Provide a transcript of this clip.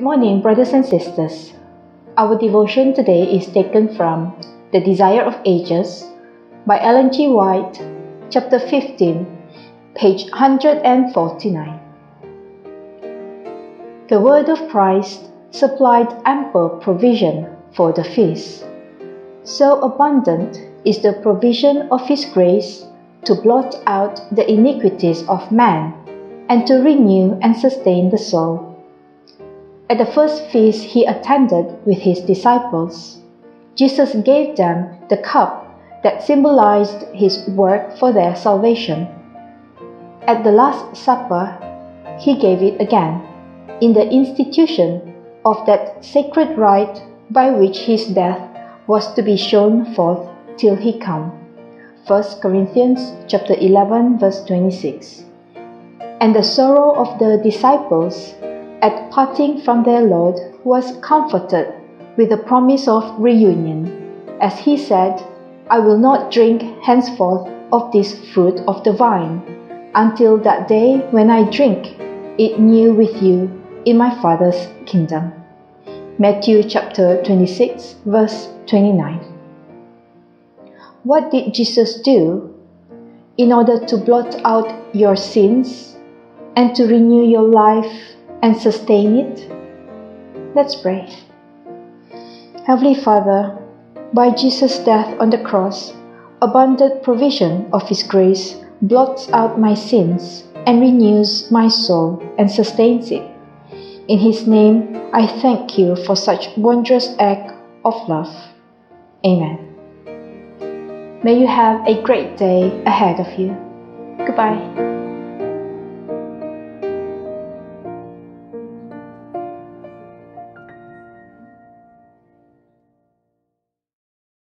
morning, brothers and sisters. Our devotion today is taken from The Desire of Ages by Ellen G. White, chapter 15, page 149. The word of Christ supplied ample provision for the feast. So abundant is the provision of His grace to blot out the iniquities of man and to renew and sustain the soul. At the first feast he attended with his disciples, Jesus gave them the cup that symbolized his work for their salvation. At the Last Supper, he gave it again, in the institution of that sacred rite by which his death was to be shown forth till he come. 1 Corinthians chapter 11 verse 26. And the sorrow of the disciples at parting from their Lord was comforted with the promise of reunion, as he said, I will not drink henceforth of this fruit of the vine, until that day when I drink it new with you in my Father's kingdom. Matthew chapter 26, verse 29. What did Jesus do in order to blot out your sins and to renew your life and sustain it? Let's pray. Heavenly Father, by Jesus' death on the cross, abundant provision of His grace blots out my sins and renews my soul and sustains it. In His name, I thank you for such wondrous act of love. Amen. May you have a great day ahead of you. Goodbye.